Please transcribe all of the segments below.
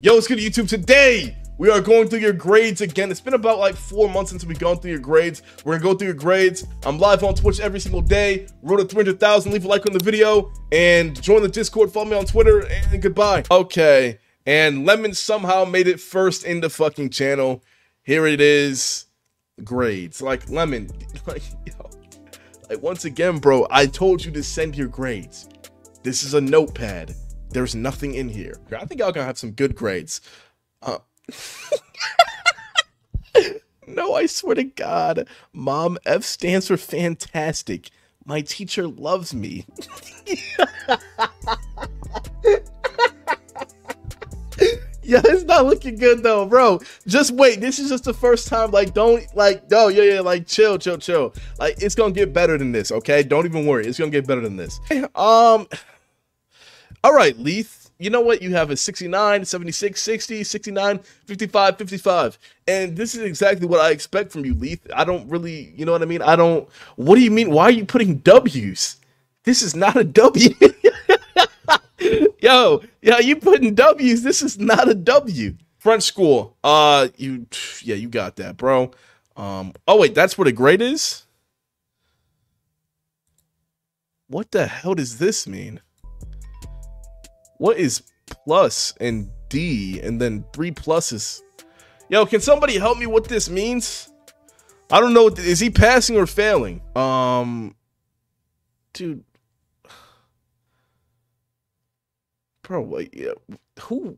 Yo, what's good YouTube? Today, we are going through your grades again. It's been about like four months since we've gone through your grades. We're gonna go through your grades. I'm live on Twitch every single day. Road to 300,000. Leave a like on the video and join the Discord. Follow me on Twitter and goodbye. Okay, and Lemon somehow made it first in the fucking channel. Here it is. Grades. Like, Lemon, like, yo, like once again, bro, I told you to send your grades. This is a notepad. There's nothing in here. I think y'all gonna have some good grades. Uh, no, I swear to God. Mom, F stands for fantastic. My teacher loves me. yeah, it's not looking good though, bro. Just wait. This is just the first time. Like, don't like, no, yeah, yeah, like, chill, chill, chill. Like, it's gonna get better than this. Okay, don't even worry. It's gonna get better than this. Um. All right, Leith, you know what? You have a 69, 76, 60, 69, 55, 55. And this is exactly what I expect from you, Leith. I don't really, you know what I mean? I don't, what do you mean? Why are you putting W's? This is not a W. yo, yo, you putting W's. This is not a W. French school. Uh, you, yeah, you got that, bro. Um, oh wait, that's what a grade is? What the hell does this mean? What is plus and D and then three pluses? Yo, can somebody help me what this means? I don't know. Is he passing or failing? Um, dude, bro, wait, yeah, who?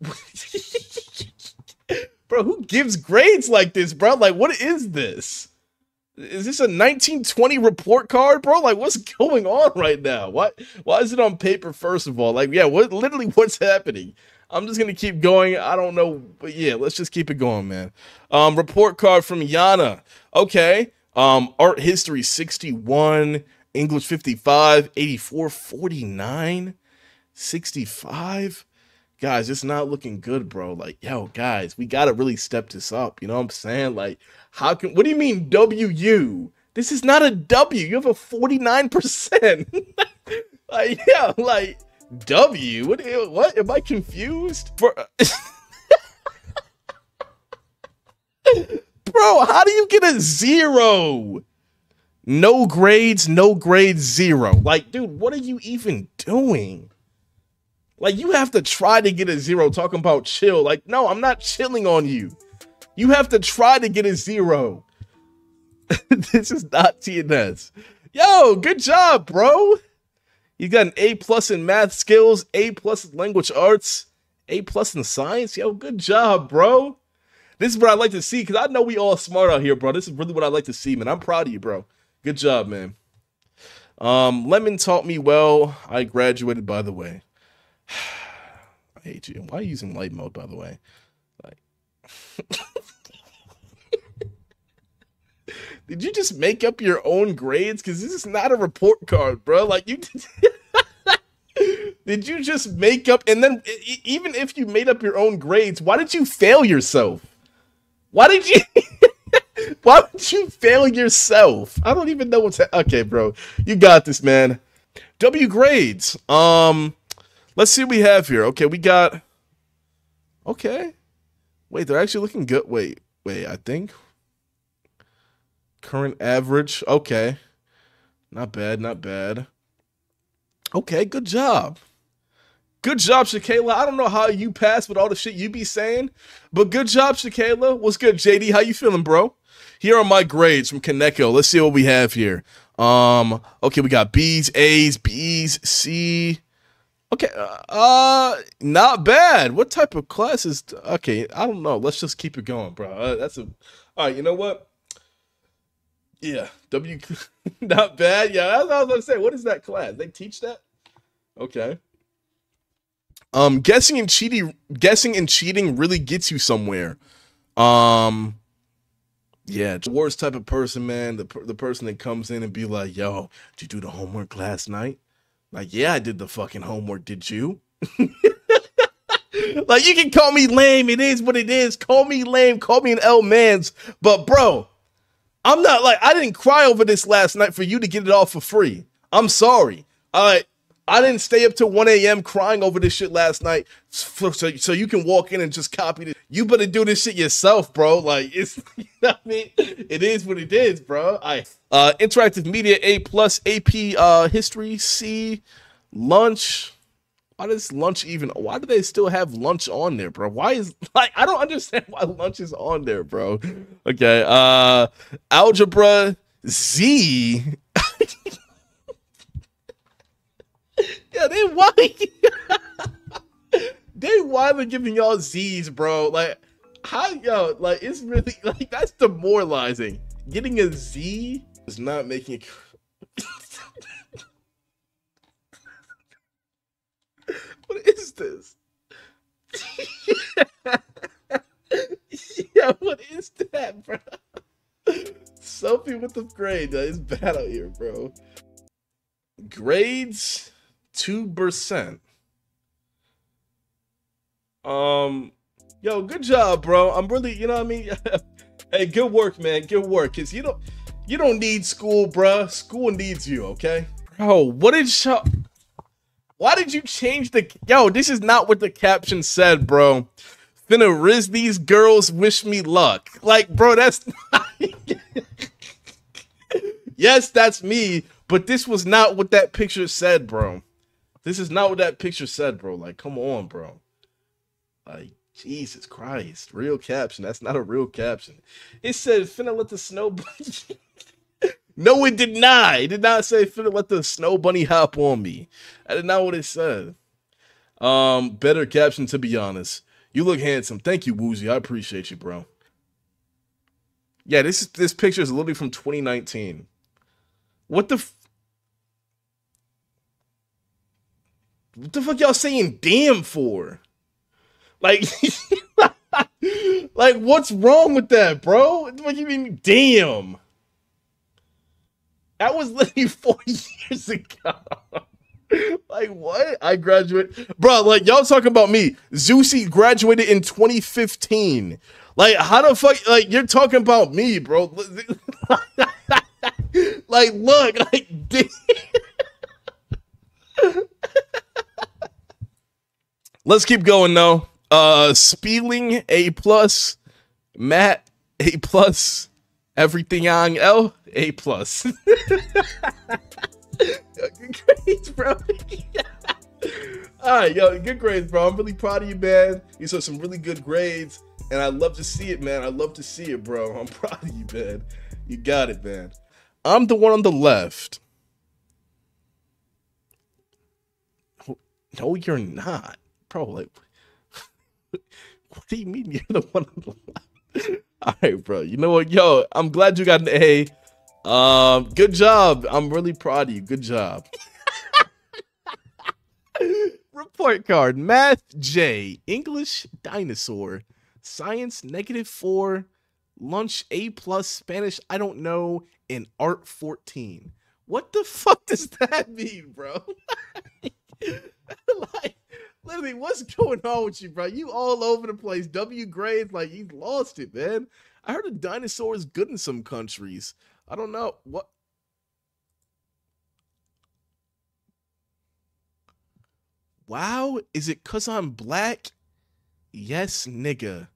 bro, who gives grades like this, bro? Like, what is this? Is this a 1920 report card, bro? Like, what's going on right now? What? Why is it on paper? First of all, like, yeah, what? Literally, what's happening? I'm just gonna keep going. I don't know, but yeah, let's just keep it going, man. Um, report card from Yana. Okay. Um, art history 61, English 55, 84, 49, 65 guys, it's not looking good, bro. Like, yo, guys, we gotta really step this up. You know what I'm saying? Like, how can what do you mean WU? This is not a W. You have a 49%. like, yeah, like W. What eh, what am I confused? Bro, bro how do you get a zero? No grades, no grades, zero. Like, dude, what are you even doing? Like you have to try to get a zero talking about chill. Like, no, I'm not chilling on you. You have to try to get a zero. this is not TNS. Yo, good job, bro. You got an A plus in math skills, A plus in language arts, A plus in science. Yo, good job, bro. This is what I like to see because I know we all smart out here, bro. This is really what I like to see, man. I'm proud of you, bro. Good job, man. Um, Lemon taught me well. I graduated, by the way. I hate you. Why are you using light mode, by the way? Like, did you just make up your own grades? Because this is not a report card, bro. Like you. did did you just make up? And then, even if you made up your own grades, why did you fail yourself? Why did you? why would you fail yourself? I don't even know what's. okay, bro. You got this, man. W grades. Um. Let's see what we have here. Okay, we got. Okay. Wait, they're actually looking good. Wait, wait, I think. Current average. Okay. Not bad, not bad. Okay, good job. Good job, Shakayla. I don't know how you pass with all the shit you be saying, but good job, Shakayla. What's good, JD? How you feeling, bro? Here are my grades from Kaneko. Let's see what we have here. Um, okay, we got B's, A's, B's, C, Okay, uh, uh, not bad. What type of class is? Okay, I don't know. Let's just keep it going, bro. Uh, that's a. All right, you know what? Yeah, W. not bad. Yeah, that's what I was gonna say. What is that class? They teach that? Okay. Um, guessing and cheating, guessing and cheating really gets you somewhere. Um, yeah, the worst type of person, man. The the person that comes in and be like, "Yo, did you do the homework last night?" Like, yeah, I did the fucking homework. Did you? like, you can call me lame. It is what it is. Call me lame. Call me an L man's. But, bro, I'm not like, I didn't cry over this last night for you to get it all for free. I'm sorry. All right. I didn't stay up till 1 a.m. crying over this shit last night. So, so you can walk in and just copy it. You better do this shit yourself, bro. Like it's you know what I mean? It is what it is, bro. I uh interactive media A plus AP uh history C lunch. Why does lunch even why do they still have lunch on there, bro? Why is like I don't understand why lunch is on there, bro. Okay. Uh algebra Z Yeah, they why they why giving y'all Z's, bro. Like how yo, like it's really like that's demoralizing. Getting a Z is not making it What is this? yeah, what is that, bro? Sophie with the grade. That is bad out here, bro. Grades 2%. Um, yo, good job, bro. I'm really, you know what I mean? hey, good work, man. Good work. Cause you don't you don't need school, bro. School needs you, okay? Bro, what did y'all why did you change the yo? This is not what the caption said, bro. Finna riz these girls, wish me luck. Like, bro, that's yes, that's me, but this was not what that picture said, bro. This is not what that picture said, bro. Like, come on, bro. Like, Jesus Christ. Real caption. That's not a real caption. It said, finna let the snow bunny. No, it did not. It did not say finna let the snow bunny hop on me. That is not what it said. Um, better caption to be honest. You look handsome. Thank you, Woozy. I appreciate you, bro. Yeah, this is this picture is literally from 2019. What the What the fuck y'all saying damn for? Like Like what's wrong with that, bro? What do you mean damn? That was literally four years ago. like what? I graduated, bro. Like y'all talking about me. Zeusy graduated in 2015. Like how the fuck? Like you're talking about me, bro. like look, like. Let's keep going though. Uh, Spieling A plus, Matt A plus, everything on L A plus. good grades, bro. All right, yo, good grades, bro. I'm really proud of you, man. You saw some really good grades, and I love to see it, man. I love to see it, bro. I'm proud of you, man. You got it, man. I'm the one on the left. No, you're not, bro. Like, what do you mean you're the one? All right, bro. You know what, yo? I'm glad you got an A. Um, good job. I'm really proud of you. Good job. Report card. Math J. English dinosaur. Science negative four. Lunch A plus. Spanish I don't know. And art 14. What the fuck does that mean, bro? like, literally, what's going on with you, bro? You all over the place. W grades, like you lost it, man. I heard a dinosaur is good in some countries. I don't know what. Wow, is it cause I'm black? Yes, nigga.